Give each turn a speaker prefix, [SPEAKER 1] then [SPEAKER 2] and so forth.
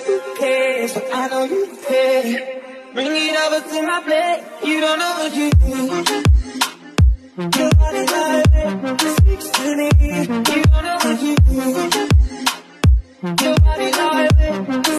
[SPEAKER 1] say I know you care. Bring it over to my bed. you don't know what you do. Your body's like speaks to me, you don't know what you do. Your body's like